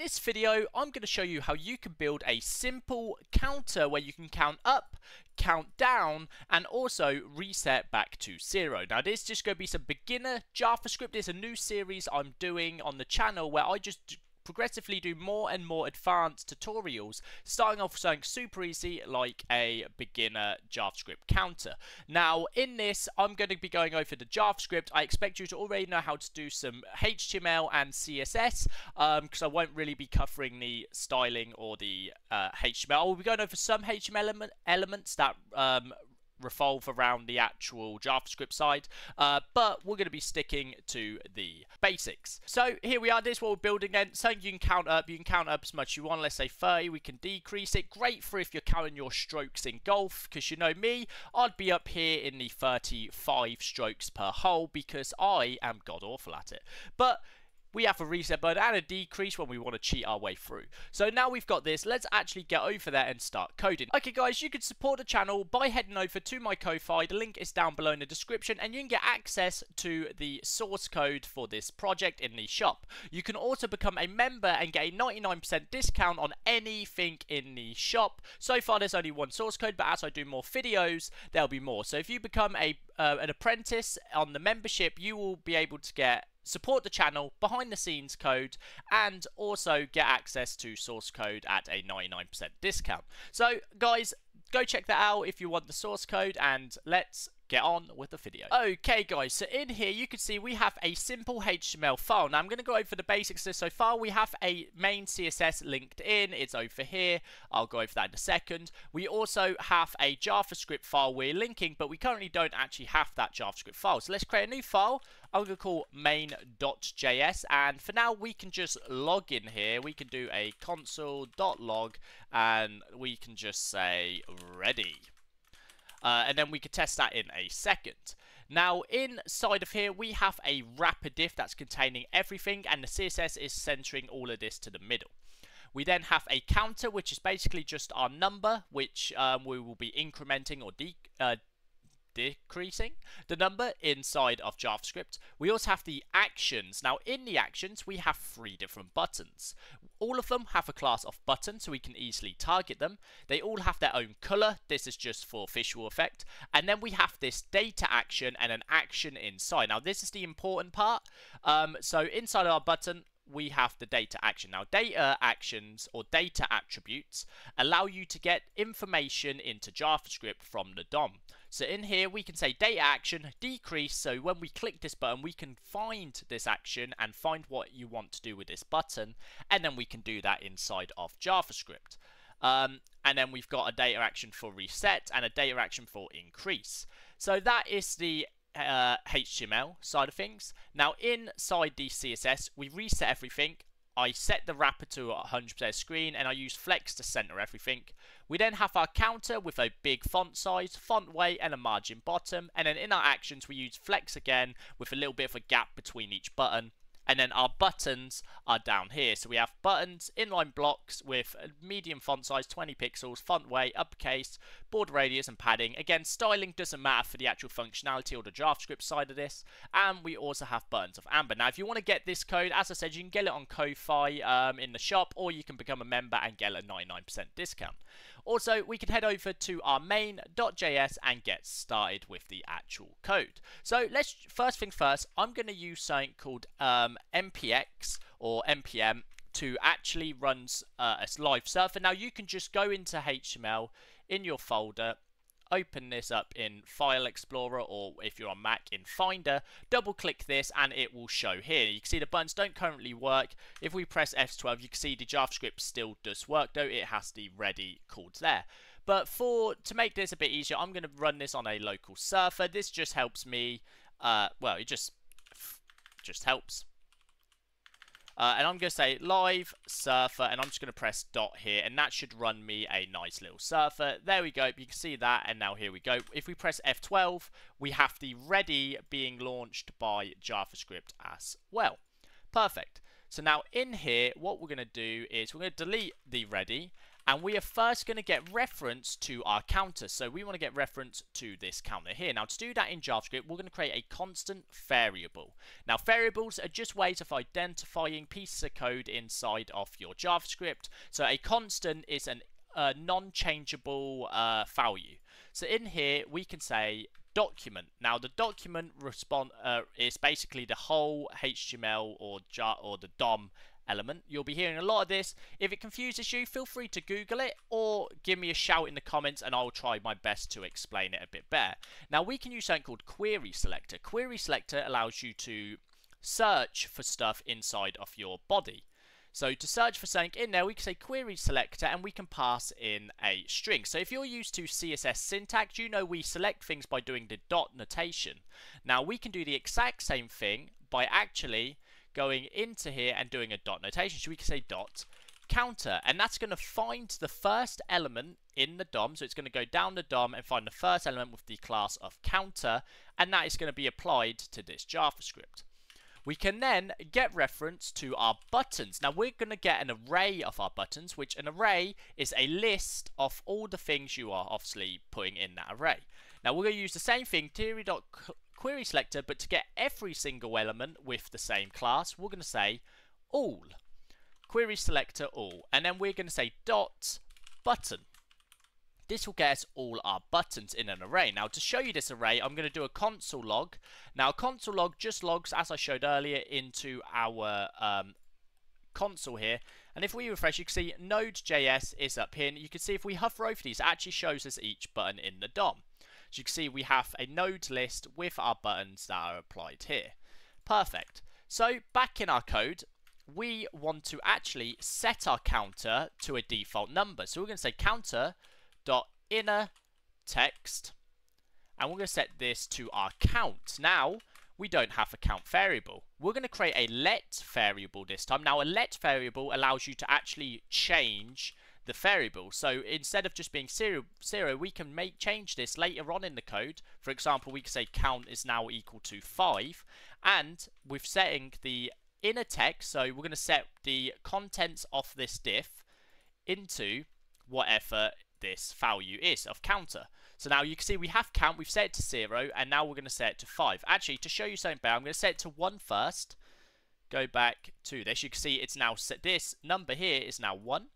this video, I'm going to show you how you can build a simple counter where you can count up, count down, and also reset back to zero. Now, this is just going to be some beginner JavaScript. It's a new series I'm doing on the channel where I just progressively do more and more advanced tutorials, starting off with something super easy like a beginner JavaScript counter. Now, in this, I'm going to be going over the JavaScript. I expect you to already know how to do some HTML and CSS, because um, I won't really be covering the styling or the uh, HTML. I will be going over some HTML element elements that um, revolve around the actual JavaScript side, uh, but we're going to be sticking to the basics. So here we are, this is what we're building then. So you can count up, you can count up as much as you want, let's say 30, we can decrease it. Great for if you're counting your strokes in golf, because you know me, I'd be up here in the 35 strokes per hole, because I am god awful at it. But we have a reset button and a decrease when we want to cheat our way through. So now we've got this, let's actually get over there and start coding. Okay guys, you can support the channel by heading over to my Ko-Fi, the link is down below in the description, and you can get access to the source code for this project in the shop. You can also become a member and get a 99% discount on anything in the shop. So far there's only one source code, but as I do more videos, there'll be more. So if you become a uh, an apprentice on the membership, you will be able to get support the channel, behind the scenes code, and also get access to source code at a 99% discount. So, guys, go check that out if you want the source code, and let's get on with the video. Okay guys, so in here you can see we have a simple HTML file. Now I'm going to go over the basics of this. so far. We have a main CSS linked in. It's over here. I'll go over that in a second. We also have a JavaScript file we're linking, but we currently don't actually have that JavaScript file. So let's create a new file. I'm going to call main.js and for now we can just log in here. We can do a console.log and we can just say ready. Uh, and then we could test that in a second. Now, inside of here, we have a wrapper div that's containing everything, and the CSS is centering all of this to the middle. We then have a counter, which is basically just our number, which um, we will be incrementing or de uh, decreasing the number inside of JavaScript. We also have the actions. Now in the actions we have three different buttons. All of them have a class of button so we can easily target them. They all have their own color. This is just for visual effect. And then we have this data action and an action inside. Now this is the important part. Um, so inside our button we have the data action. Now, data actions or data attributes allow you to get information into JavaScript from the DOM. So in here, we can say data action decrease. So when we click this button, we can find this action and find what you want to do with this button. And then we can do that inside of JavaScript. Um, and then we've got a data action for reset and a data action for increase. So that is the uh, HTML side of things. Now inside the CSS, we reset everything. I set the wrapper to 100% screen and I use flex to center everything. We then have our counter with a big font size, font weight and a margin bottom. And then in our actions, we use flex again with a little bit of a gap between each button. And then our buttons are down here. So we have buttons, inline blocks with medium font size, 20 pixels, font weight, uppercase, border radius and padding. Again, styling doesn't matter for the actual functionality or the JavaScript side of this. And we also have buttons of Amber. Now, if you want to get this code, as I said, you can get it on Ko-Fi um, in the shop, or you can become a member and get a 99% discount. Also, we can head over to our main.js and get started with the actual code. So let's first thing first, I'm going to use something called um, npx or npm to actually run uh, a live server. Now you can just go into HTML in your folder open this up in File Explorer or if you're on Mac in Finder, double click this and it will show here. You can see the buttons don't currently work. If we press F12 you can see the JavaScript still does work though it has the ready called there. But for to make this a bit easier I'm going to run this on a local server. This just helps me, uh, well it just just helps uh, and I'm going to say live server, and I'm just going to press dot here, and that should run me a nice little server. There we go. You can see that, and now here we go. If we press F12, we have the ready being launched by JavaScript as well. Perfect. So now in here, what we're going to do is we're going to delete the ready, and we are first going to get reference to our counter. So we want to get reference to this counter here. Now to do that in JavaScript, we're going to create a constant variable. Now variables are just ways of identifying pieces of code inside of your JavaScript. So a constant is an non-changeable uh, value. So in here, we can say document. Now the document response uh, is basically the whole HTML or or the DOM element. You'll be hearing a lot of this. If it confuses you, feel free to Google it or give me a shout in the comments and I'll try my best to explain it a bit better. Now we can use something called query selector. Query selector allows you to search for stuff inside of your body. So to search for something in there, we can say query selector and we can pass in a string. So if you're used to CSS syntax, you know we select things by doing the dot notation. Now we can do the exact same thing by actually going into here and doing a dot notation. So we can say dot counter and that's going to find the first element in the DOM so it's going to go down the DOM and find the first element with the class of counter and that is going to be applied to this JavaScript. We can then get reference to our buttons. Now we're going to get an array of our buttons, which an array is a list of all the things you are obviously putting in that array. Now we're going to use the same thing, theory.query selector, but to get every single element with the same class, we're going to say all. Query selector all. And then we're going to say dot button. This will get us all our buttons in an array. Now to show you this array, I'm going to do a console log. Now console log just logs, as I showed earlier, into our um, console here. And if we refresh, you can see Node.js is up here. And you can see if we hover over these, it actually shows us each button in the DOM. So you can see we have a node list with our buttons that are applied here. Perfect. So back in our code, we want to actually set our counter to a default number. So we're going to say counter dot inner text and we're going to set this to our count. Now, we don't have a count variable. We're going to create a let variable this time. Now, a let variable allows you to actually change the variable. So instead of just being zero, zero, we can make change this later on in the code. For example, we can say count is now equal to 5. And with setting the inner text, so we're going to set the contents of this div into whatever this value is of counter. So now you can see we have count, we've set it to 0, and now we're going to set it to 5. Actually, to show you something better, I'm going to set it to 1 first. Go back to this. You can see it's now set, this number here is now 1.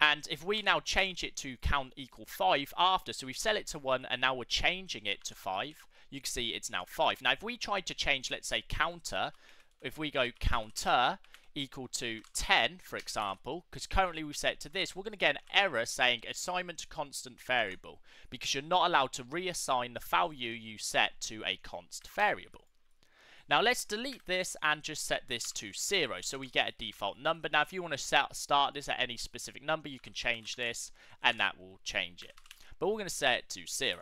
And if we now change it to count equal 5 after, so we've set it to 1 and now we're changing it to 5, you can see it's now 5. Now if we tried to change, let's say, counter, if we go counter, equal to 10, for example, because currently we've set to this, we're going to get an error saying assignment to constant variable because you're not allowed to reassign the value you set to a const variable. Now let's delete this and just set this to 0 so we get a default number. Now if you want to set, start this at any specific number you can change this and that will change it. But we're going to set it to 0.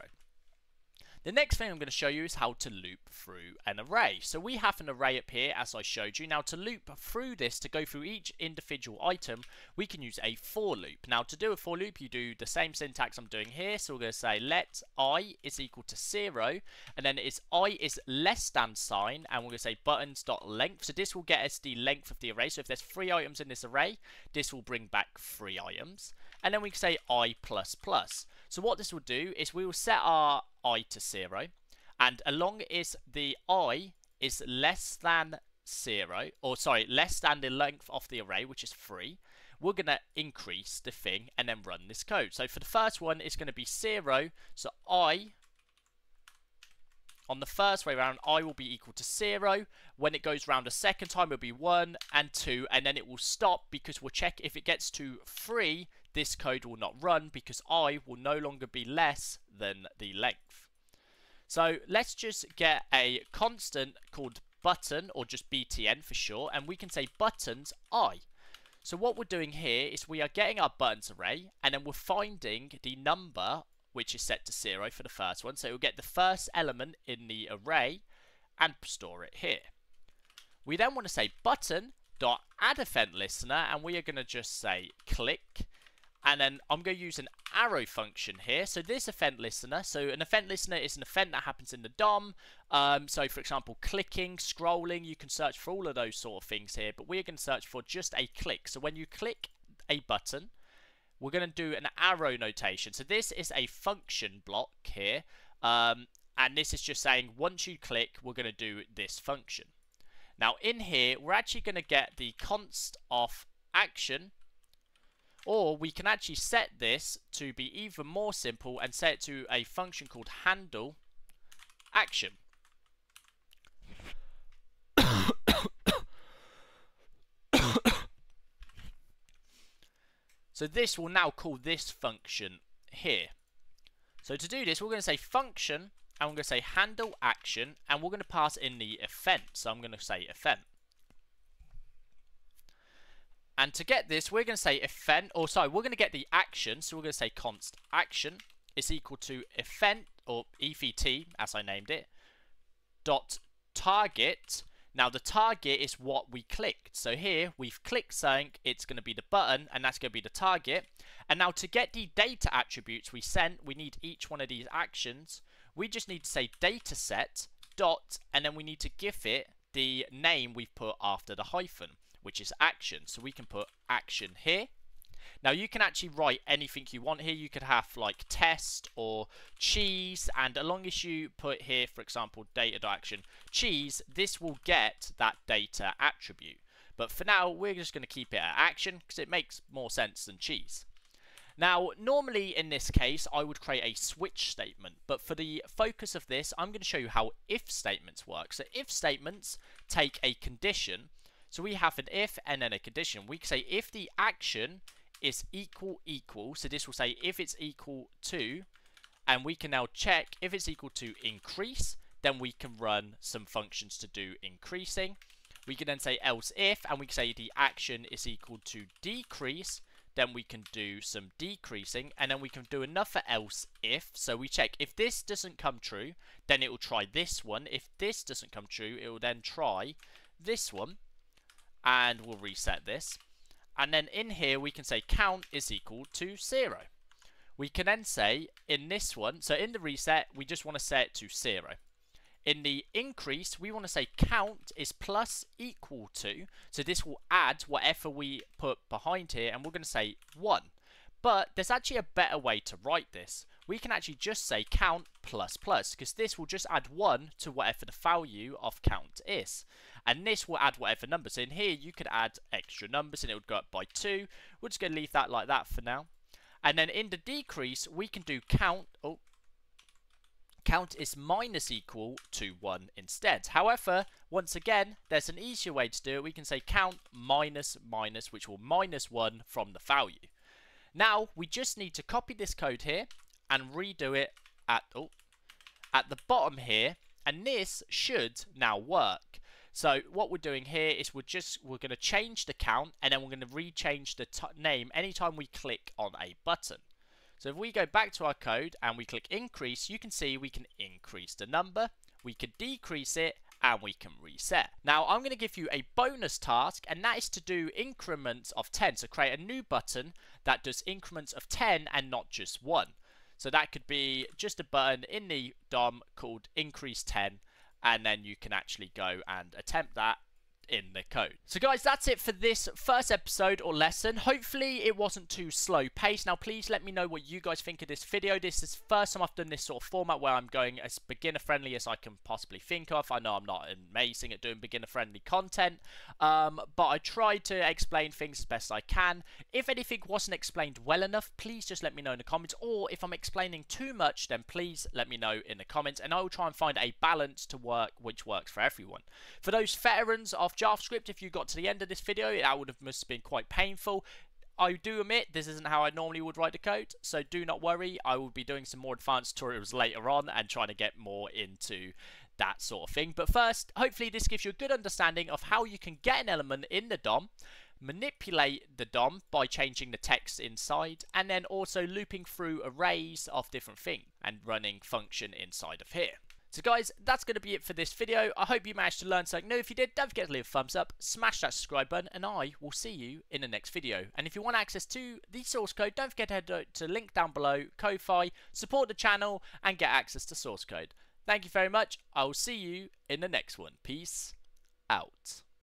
The next thing I'm going to show you is how to loop through an array. So we have an array up here as I showed you. Now to loop through this, to go through each individual item, we can use a for loop. Now to do a for loop, you do the same syntax I'm doing here. So we're going to say let i is equal to 0, and then it's i is less than sign, and we're going to say buttons.length. So this will get us the length of the array. So if there's three items in this array, this will bring back three items. And then we can say i plus plus. So what this will do is we will set our i to 0 and along is the i is less than 0 or sorry less than the length of the array which is 3 we're going to increase the thing and then run this code. So for the first one it's going to be 0 so i on the first way round, i will be equal to 0. When it goes round a second time, it'll be 1 and 2, and then it will stop because we'll check if it gets to 3, this code will not run because i will no longer be less than the length. So let's just get a constant called button or just btn for short and we can say buttons i. So what we're doing here is we are getting our buttons array and then we're finding the number which is set to 0 for the first one. So we'll get the first element in the array and store it here. We then want to say button dot add event listener and we are going to just say click and then I'm going to use an arrow function here. So this event listener, so an event listener is an event that happens in the DOM. Um, so for example, clicking, scrolling, you can search for all of those sort of things here, but we're going to search for just a click. So when you click a button, we're going to do an arrow notation. So this is a function block here. Um, and this is just saying once you click, we're going to do this function. Now in here, we're actually going to get the const of action or we can actually set this to be even more simple and set it to a function called handle action. so this will now call this function here. So to do this, we're going to say function, and we're going to say handle action, and we're going to pass in the event. So I'm going to say event. And to get this, we're going to say event, or sorry, we're going to get the action. So we're going to say const action is equal to event, or EVT, as I named it, dot target. Now the target is what we clicked. So here we've clicked something, it's going to be the button, and that's going to be the target. And now to get the data attributes we sent, we need each one of these actions. We just need to say dataset dot, and then we need to give it the name we've put after the hyphen which is action. So we can put action here. Now you can actually write anything you want here. You could have like test or cheese and as long as you put here, for example, data.action cheese, this will get that data attribute. But for now, we're just going to keep it at action because it makes more sense than cheese. Now, normally in this case, I would create a switch statement, but for the focus of this, I'm going to show you how if statements work. So if statements take a condition so we have an if and then a condition. We say if the action is equal equal, so this will say if it's equal to, and we can now check if it's equal to increase, then we can run some functions to do increasing. We can then say else if, and we can say the action is equal to decrease, then we can do some decreasing, and then we can do another else if. So we check if this doesn't come true, then it will try this one. If this doesn't come true, it will then try this one and we'll reset this. And then in here we can say count is equal to 0. We can then say in this one, so in the reset we just want to set it to 0. In the increase we want to say count is plus equal to, so this will add whatever we put behind here and we're going to say 1. But there's actually a better way to write this. We can actually just say count plus plus because this will just add 1 to whatever the value of count is and this will add whatever numbers. in here you could add extra numbers and it would go up by 2. We're just going to leave that like that for now. And then in the decrease we can do count, oh, count is minus equal to 1 instead. However, once again, there's an easier way to do it. We can say count minus minus, which will minus 1 from the value. Now, we just need to copy this code here and redo it at, oh, at the bottom here, and this should now work. So what we're doing here is we're just we're going to change the count and then we're going to rechange the name anytime we click on a button. So if we go back to our code and we click increase, you can see we can increase the number, we can decrease it, and we can reset. Now I'm going to give you a bonus task and that is to do increments of 10. So create a new button that does increments of 10 and not just 1. So that could be just a button in the DOM called increase 10 and then you can actually go and attempt that in the code. So guys, that's it for this first episode or lesson. Hopefully it wasn't too slow paced. Now please let me know what you guys think of this video. This is first time I've done this sort of format where I'm going as beginner friendly as I can possibly think of. I know I'm not amazing at doing beginner friendly content, um, but I try to explain things as best I can. If anything wasn't explained well enough, please just let me know in the comments. Or if I'm explaining too much, then please let me know in the comments and I will try and find a balance to work which works for everyone. For those veterans of JavaScript, if you got to the end of this video, that would have must have been quite painful. I do admit this isn't how I normally would write the code, so do not worry. I will be doing some more advanced tutorials later on and trying to get more into that sort of thing. But first, hopefully this gives you a good understanding of how you can get an element in the DOM, manipulate the DOM by changing the text inside, and then also looping through arrays of different things and running function inside of here. So guys, that's going to be it for this video. I hope you managed to learn something new. If you did, don't forget to leave a thumbs up, smash that subscribe button, and I will see you in the next video. And if you want access to the source code, don't forget to head to the link down below, Ko-Fi, support the channel, and get access to source code. Thank you very much. I will see you in the next one. Peace out.